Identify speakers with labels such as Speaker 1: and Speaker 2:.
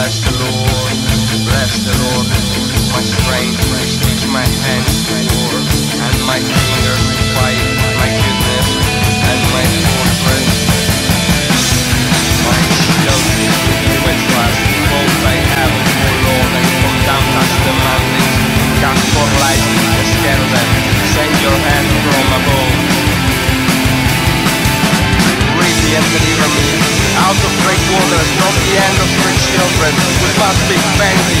Speaker 1: bless the Lord. Bless the Lord, my strength, which my hands for, and my fingers fight my goodness, and my fortress. My shield, in which was both I have, O Lord, and come down touch the mountains, cast for light, scare them, send your hand from above. Read and deliver me out of great from the end of your children, with must be fancy